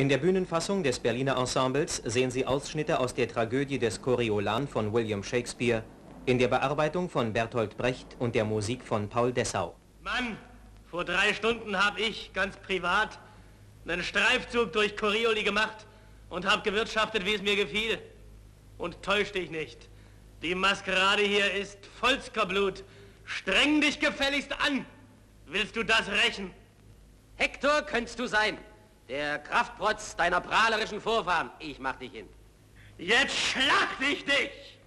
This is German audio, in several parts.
In der Bühnenfassung des Berliner Ensembles sehen Sie Ausschnitte aus der Tragödie des Coriolan von William Shakespeare in der Bearbeitung von Bertolt Brecht und der Musik von Paul Dessau. Mann, vor drei Stunden habe ich ganz privat einen Streifzug durch Corioli gemacht und habe gewirtschaftet, wie es mir gefiel. Und täusch dich nicht. Die Maskerade hier ist Volskerblut. Streng dich gefälligst an. Willst du das rächen? Hektor könntest du sein. Der Kraftprotz deiner prahlerischen Vorfahren. Ich mach dich hin. Jetzt schlacht ich dich!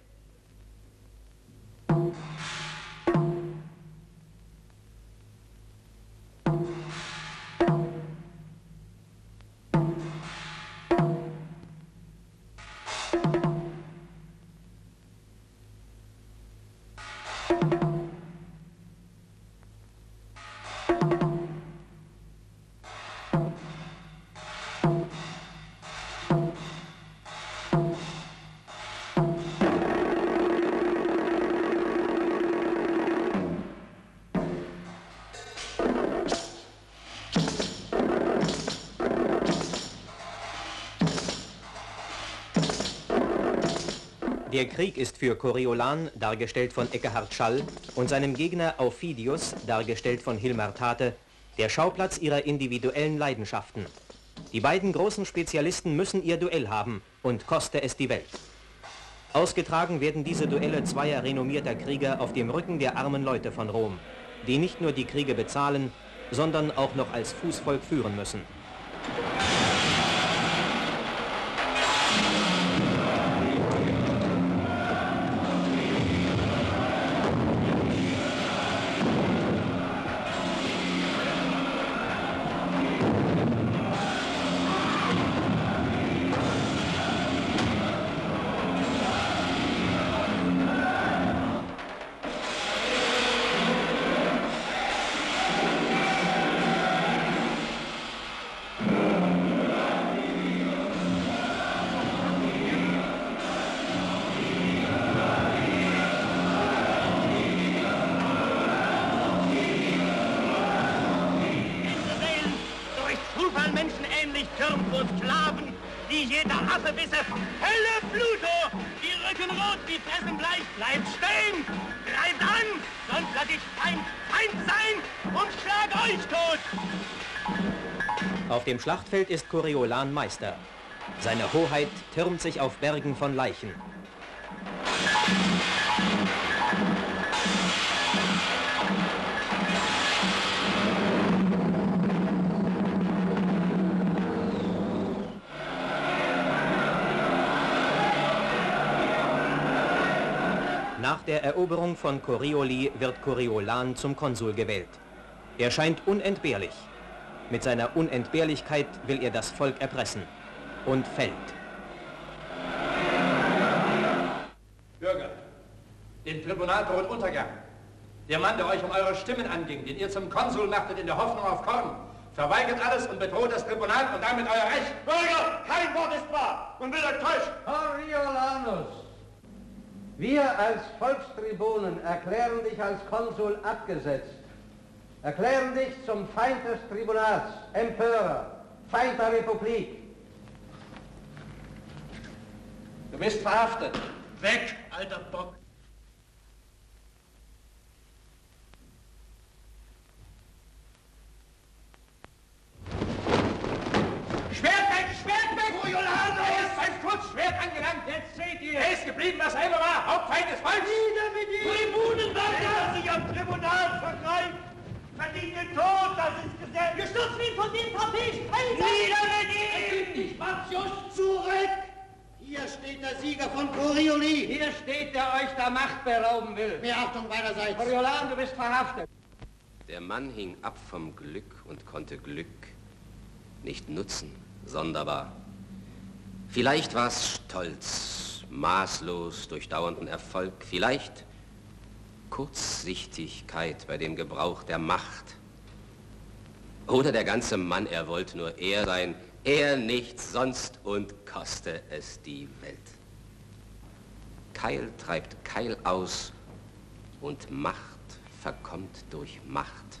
Der Krieg ist für Coriolan, dargestellt von Eckehard Schall, und seinem Gegner Aufidius, dargestellt von Hilmar Tate, der Schauplatz ihrer individuellen Leidenschaften. Die beiden großen Spezialisten müssen ihr Duell haben und koste es die Welt. Ausgetragen werden diese Duelle zweier renommierter Krieger auf dem Rücken der armen Leute von Rom, die nicht nur die Kriege bezahlen, sondern auch noch als Fußvolk führen müssen. Und Sklaven, die jeder Affe wisse, Hölle Pluto, die Rücken rot, die Fressen bleich, bleibt stehen, greift an, sonst lass ich Feind, Feind sein und schlag euch tot. Auf dem Schlachtfeld ist Coriolan Meister. Seine Hoheit türmt sich auf Bergen von Leichen. Nach der Eroberung von Corioli wird Coriolan zum Konsul gewählt. Er scheint unentbehrlich. Mit seiner Unentbehrlichkeit will er das Volk erpressen und fällt. Bürger, den Tribunal droht Untergang. Der Mann, der euch um eure Stimmen anging, den ihr zum Konsul machtet in der Hoffnung auf Korn, verweigert alles und bedroht das Tribunal und damit euer Recht. Bürger, kein Wort ist wahr und will euch täuschen. Coriolanus, wir als Volkstribunen erklären dich als Konsul abgesetzt, erklären dich zum Feind des Tribunals, Empörer, Feind der Republik. Du bist verhaftet. Weg, alter Bock. Schwert weg, Schwert weg! Coriolano! Er ist sein Kurzschwert angelangt. Jetzt seht ihr. Er ist geblieben, was er immer war. Hauptfeind des Volkes. Nieder mit ihm! Tribunenwärter! Wer sich am Tribunal vergreift, verdient den Tod, das ist Gesetz! Wir stürzen ihn von dem Trapez! Nieder mit ihm! dich, Martius, zurück! Hier steht der Sieger von Corioli. Hier steht, der euch der Macht berauben will. Mehr Achtung beiderseits. Coriolan, du bist verhaftet. Der Mann hing ab vom Glück und konnte Glück nicht nutzen, sonderbar. Vielleicht war es Stolz, maßlos durch dauernden Erfolg, vielleicht Kurzsichtigkeit bei dem Gebrauch der Macht. Oder der ganze Mann, er wollte nur er sein, er nichts sonst und koste es die Welt. Keil treibt Keil aus und Macht verkommt durch Macht.